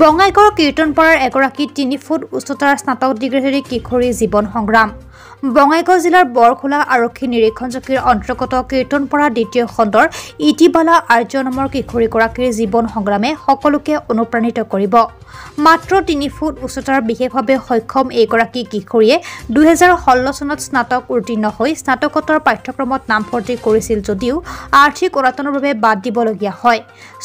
বঙাইগাঁৱৰ কীৰ্তনপাৰাৰ এগৰাকী তিনি ফুট উচ্চতাৰ স্নাতক ডিগ্ৰীধাৰী কিশোৰীৰ জীৱন সংগ্ৰাম। বঙাইগাঁও জিলাৰ বৰখোলা আৰক্ষী নিৰীক্ষণ চকীৰ অন্তৰ্গত কীৰ্তনপাৰা দ্বিতীয় খণ্ডৰ ইটিবালা আৰ্য নামৰ কিশোৰীগৰাকীৰ জীৱন সংগ্ৰামে সকলোকে অনুপ্ৰাণিত কৰিব। মাত্ৰ তিনি ফুট উচ্চতাৰ বিশেষভাৱে সক্ষম এইগৰাকী কিশোৰীয়ে দুহেজাৰ ষোল্ল চনত স্নাতক উত্তীৰ্ণ হৈ স্নাতকোত্তৰ পাঠ্যক্ৰমত নামভৰ্তি কৰিছিল যদিও আৰ্থিক অনাটনৰ বাবে বাদ দিবলগীয়া হয়।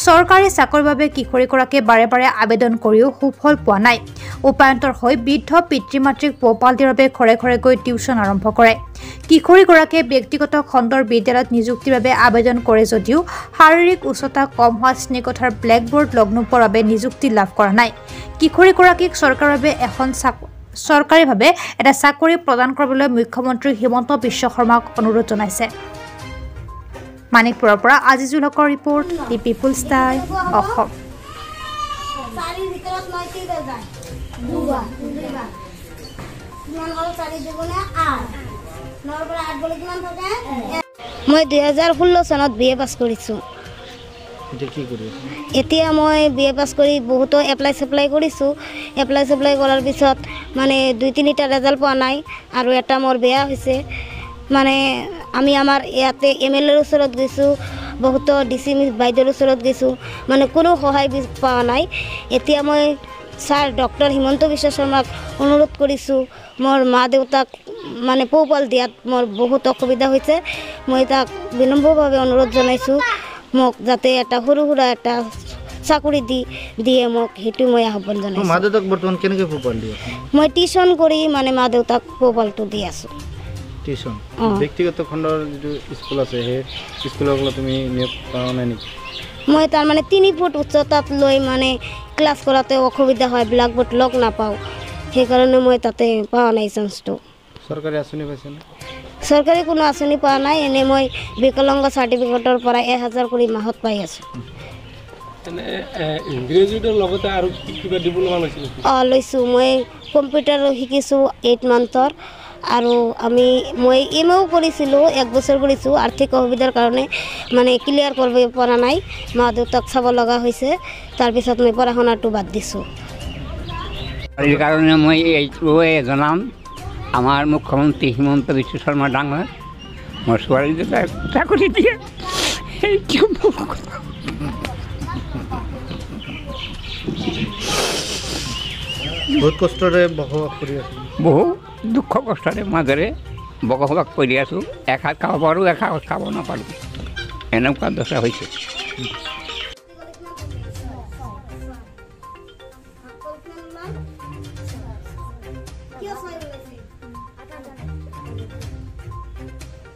চৰকাৰী চাকৰিৰ বাবে কিশোৰীগৰাকীয়ে বাৰে বাৰে আবেদন কৰিও সুফল পোৱা নাই। উপায়ন্তৰ হৈ বৃদ্ধ পিতৃ মাতৃক পোহপাল দিয়াৰ বাবে ঘৰে ঘৰে গৈ টিউচন আৰম্ভ কৰে। কিশোৰীগৰাকীয়ে ব্যক্তিগত খণ্ডৰ বিদ্যালয়ত নিযুক্তিৰ বাবে আবেদন কৰে যদিও শাৰীৰিক উচ্চতা কম হোৱা শ্ৰেণীকোঠাৰ ব্লেকবৰ্ড নোপোৱাৰ বাবে নিযুক্তি লাভ কৰা নাই। কিশোৰীগৰাকীক চৰকাৰৰ বাবে এখন চৰকাৰীভাৱে এটা চাকৰি প্ৰদান কৰিবলৈ মুখ্যমন্ত্ৰী হিমন্ত বিশ্ব শৰ্মাক অনুৰোধ জনাইছে। মানিকপুৰৰ পৰা আজিজুল হকৰ ৰিপৰ্ট দি পিপুলছ টাই অসম। কিমান হ'ল চাৰি দুগুণে আঠ। নৰ পৰা আঠ গ'লে কিমান থাকে? মই দুহেজাৰ ষোল্ল চনত বি এ পাছ কৰিছোঁ। এতিয়া কি কৰি আছা? এতিয়া মই বি এ পাছ কৰি বহুতো এপ্লাই চেপ্লাই কৰিছোঁ। এপ্লাই চেপ্লাই কৰাৰ পিছত মানে দুই তিনিটা ৰেজাল্ট পোৱা নাই আৰু এটা মোৰ বেয়া হৈছে। মানে আমি আমাৰ ইয়াতে এম এল এৰ ওচৰত গৈছোঁ বহুতো ডি চি বাইদেউৰ ওচৰত গৈছোঁ। মানে কোনো সহায় পোৱা নাই। এতিয়া মই ছাৰ ডক্টৰ হিমন্ত বিশ্ব শৰ্মাক অনুৰোধ কৰিছোঁ মোৰ মা দেউতাক মানে পোহপাল দিয়াত মোৰ বহুত অসুবিধা হৈছে মই তাক বিনম্ৰভাৱে অনুৰোধ জনাইছোঁ মোক যাতে এটা সৰু সুৰা এটা চাকৰি দি দিয়ে মোক সেইটো মই আহ্বান জনাইছোঁ মা দেউতাক বৰ্তমান কেনেকৈ পোহপাল দি আছে? মই টিউশ্যন কৰি মানে মা দেউতাক পোহপালটো দি আছোঁ। টিউশ্যন অঁ। ব্যক্তিগত খণ্ডৰ যিটো স্কুল আছে সেই স্কুলৰ তুমি নিয়োগ কৰা নাই নেকি? মই তাৰমানে তিনি ফুট উচ্চতাত লৈ মানে ক্লাছ কৰাতে অসুবিধা হয় ব্লেকবোৰ্ড লগ নাপাওঁ। সেইকাৰণে মই তাতে পোৱা নাই চান্সটো চৰকাৰী আঁচনি পাইছেনে চৰকাৰী কোনো আঁচনি পোৱা নাই এনেই মই বিকলাংগ চাৰ্টিফিকেটৰ পৰা এহেজাৰ কৰি মাহত পাই আছোঁ। এনে? অঁ লৈছোঁ। মই কম্পিউটাৰ শিকিছোঁ এইট মান্থৰ আৰু আমি মই এম এও কৰিছিলোঁ এক বছৰ কৰিছোঁ আৰ্থিক অসুবিধাৰ কাৰণে মানে ক্লিয়াৰ কৰিব পৰা নাই মা দেউতাক চাব লগা হৈছে তাৰপিছত মই পঢ়া শুনাটো বাদ দিছোঁ সেইকাৰণে মই এইটোৱে জনাম আমাৰ মুখ্যমন্ত্ৰী হিমন্ত বিশ্ব শৰ্মা ডাঙৰ মোৰ ছোৱালী চাকৰি দিয়ে সেইটো। বহুত কষ্টৰে বসবাস কৰি আছোঁ বহু দুখ কষ্টৰে মাজেৰে বসবাস কৰি আছোঁ। এসাঁজ খাব পাৰোঁ এসাঁজ খাব নাপাৰোঁ। এনেকুৱা দশা হৈছে।